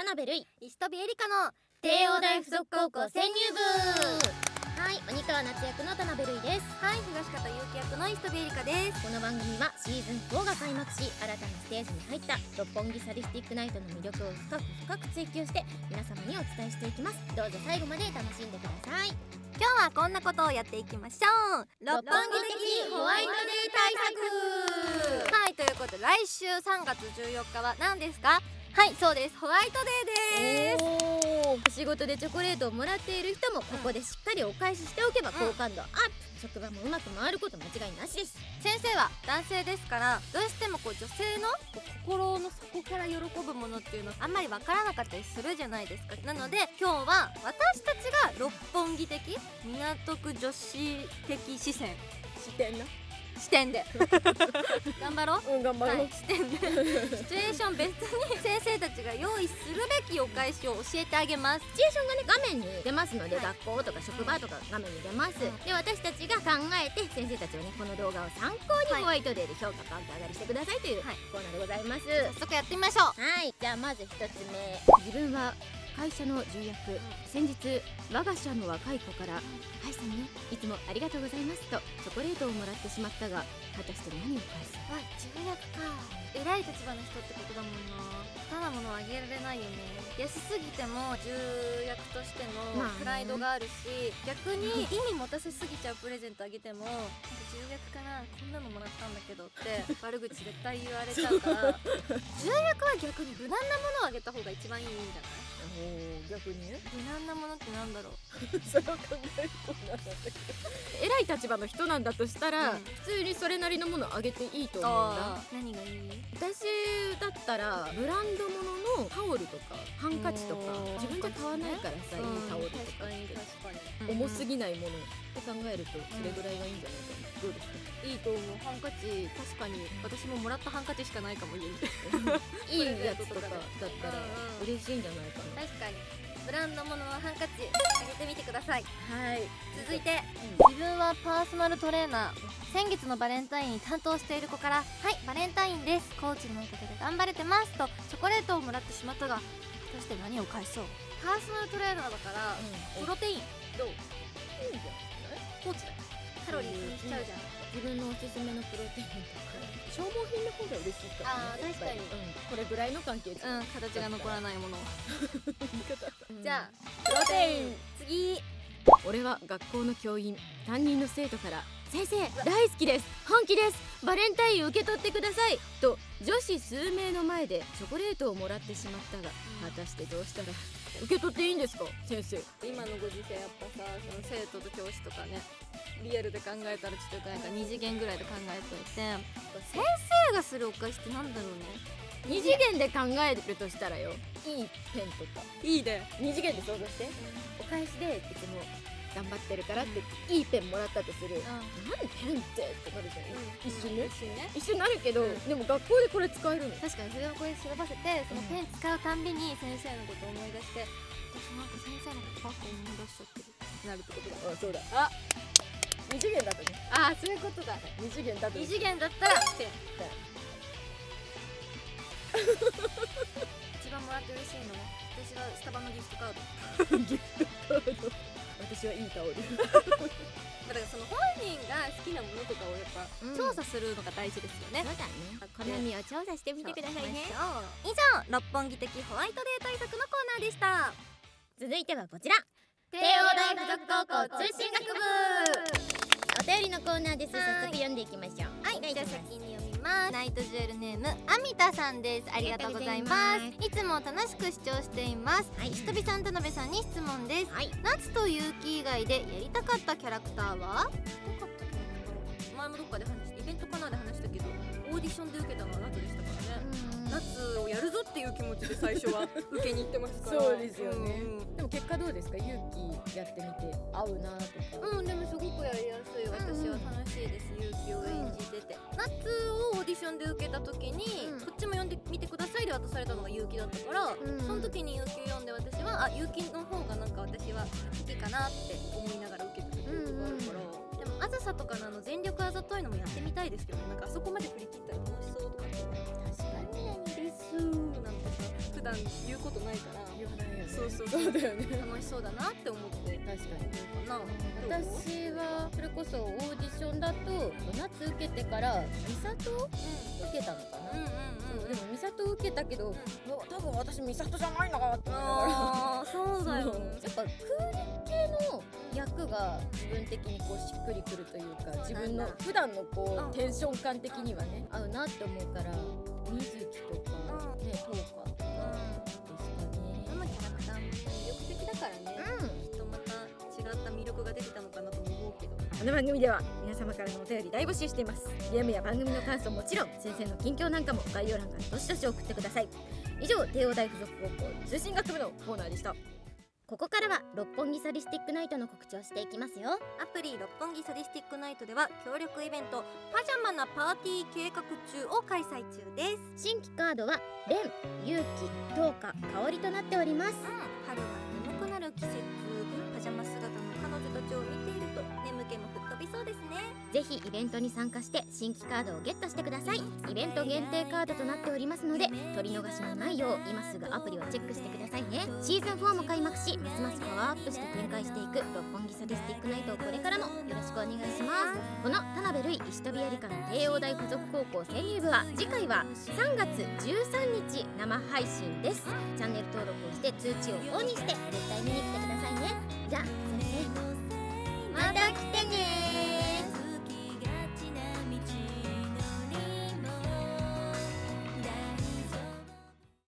田辺瑠衣石飛エリカの帝王大附属高校潜入部。はい鬼川夏役の田辺瑠衣です。はい東方ゆうき役の石飛エリカです。この番組はシーズン4が開幕し新たなステージに入った六本木サディスティックナイトの魅力を深く深く追求して皆様にお伝えしていきます。どうぞ最後まで楽しんでください。今日はこんなことをやっていきましょう。六本木的ホワイトデー対策はいということで来週3月14日は何ですかはいそうです。ホワイトデーです。仕事でチョコレートをもらっている人もここでしっかりお返ししておけば好感度アップ、職場もうまく回ること間違いなしです。先生は男性ですからどうしてもこう女性の心の底から喜ぶものっていうのあんまりわからなかったりするじゃないですか。なので今日は私たちが六本木的港区女子的視線。してんな視点で。頑張ろう。うん頑張はい、視点で。シチュエーション別に先生たちが用意するべきお返しを教えてあげます。シチュエーションがね画面に出ますので、はい。学校とか職場とか画面に出ます、うん。で私たちが考えて先生たちはねこの動画を参考にはい。ホワイトデーで評価パンと上がりしてくださいというはいコーナーでございます、早速やってみましょうはいじゃあまず一つ目自分は会社の重役、先日我が社の若い子から「はいさんねいつもありがとうございます」とチョコレートをもらってしまったが果たして何を返す？わ重役か。偉い立場の人ってことだもんな。ただものあげられないよね。安すぎても重役としてのプライドがあるし、逆に意味持たせすぎちゃうプレゼントあげても重役かなこんなのもらったんだけどって 悪口絶対言われちゃうから。重役は逆に無難なものをあげた方が一番いいんじゃない？逆にね。無難なものってなんだろう？それを考えるとなんだけど偉い立場の人なんだとしたら、うん。普通にそれなりのものあげていいと思うんだ。何がいい？私だったらブランドもののタオルとかハンカチとか自分じゃ買わないからさ、いいタオルとか重すぎないものって考えるとそれぐらいがいいんじゃないかな、どう。ですかいいと思う。ハンカチ確かに。私ももらったハンカチしかないかも家に いいやつとかだったらうんうん。嬉しいんじゃないかな、確かに。ブランド物のハンカチあげてみてください。はい。続いて自分はパーソナルトレーナー先月のバレンタインに担当している子から「はいバレンタインです。コーチのおかげで頑張れてます」とチョコレートをもらってしまったが果たして何を返そう？パーソナルトレーナーだからプロテイン。どう？いいんじゃない？コーチだよ。カロリー気にしちゃうじゃん自分のおすすめのプロテインとか。消耗品の方が嬉しいから、あー確かに。うん、これぐらいの関係値。うん形が残らないものうん じゃあプロテイン。次。俺は学校の教員担任の生徒から「先生大好きです。本気です。バレンタイン受け取ってください」と女子数名の前でチョコレートをもらってしまったが果たしてどうしたら受け取っていいんですか先生。今のご時世やっぱさその生徒と教師とかねリアルで考えたらちょっとなんか2次元ぐらいで考えといて。先生がするお返しってなんだろうね。二次元で考えるとしたらよ。いいペンとか。いいね。二次元で想像して。お返しでいつも頑張ってるからっていいペンもらったとする、なんでペンってってなるじゃん、一瞬ね一瞬ね。一瞬なるけど、うん。でも学校でこれ使えるの？確かにそれをこれ調ばせてそのペン使うたんびに先生のことを思い出して私なんか先生のことばっか思い出しちゃってる。ってなるってことだ。あそうだ。あ二次元だとね。あそういうことだ。二次元だと二次元だったらペン一番もらって嬉しいの？私はスタバのギフトカード。ギフトカード。私はいいタオルだからその本人が好きなものとかをやっぱうん。調査するのが大事ですよね、そうだね。好みを調査してみてくださいね。以上六本木的ホワイトデー対策のコーナーでした。続いてはこちら。帝王大附属高校通信学部お便りのコーナーです。早はい。速読んでいきましょう。はい、じゃあ先に読みます。ナイトジュエルネームアミタさんです。ありがとうございます。いつも楽しく視聴しています。はい。ひとびさん田辺さんに質問です。はい。夏と勇気以外でやりたかったキャラクターは？前もどっかで話してイベントかなで話したけどオーディションで受けたのは夏でしたからね。夏っていう気持ちで最初は受けに行ってますから。そうですよね。うん。でも結果どうですか？勇気やってみて。合うなとか。うん、でもすごくやりやすい。私は楽しいです、勇気を演じてて、夏をオーディションで受けた時に、うん。こっちも読んでみてくださいで渡されたのが勇気だったから、ん。その時に勇気を読んで私はあ勇気の方がなんか私は好きかなって思いながら受けてそうだよね。楽しそうだなって思って。確かに。かな。私はそれこそオーディションだと夏受けてから美里受けたのかな、うんうんうんそうでも美里受けたけど、うわ多分私美里じゃないなって思いながら。ああそうだよ。そう。やっぱ空力系の役が自分的にこうしっくりくるというか自分の普段のこうん。うテンション感的にはね。合うなって思うから水木とかこの番組では皆様からのお便り大募集しています。ゲームや番組の感想もちろん先生の近況なんかも概要欄からどしどし送ってください。以上帝王大附属高校通信学部のコーナーでした。ここからは六本木サディスティックナイトの告知をしていきますよ。アプリ六本木サディスティックナイトでは協力イベントパジャマなパーティー計画中を開催中です。新規カードはレン、勇気、トーカ、香りとなっております。春は眠くなる季節。パジャマ姿ぜひイベントに参加して新規カードをゲットしてください。イベント限定カードとなっておりますので取り逃しのないよう今すぐアプリをチェックしてくださいね。シーズン4も開幕しますますパワーアップして展開していく六本木サディスティックナイトをこれからもよろしくお願いします。この田辺瑠衣石飛有香の帝王大附属高校潜入部は次回は3月13日生配信です。チャンネル登録をして通知をオンにして絶対見に来てくださいね。じゃあ先生また来てね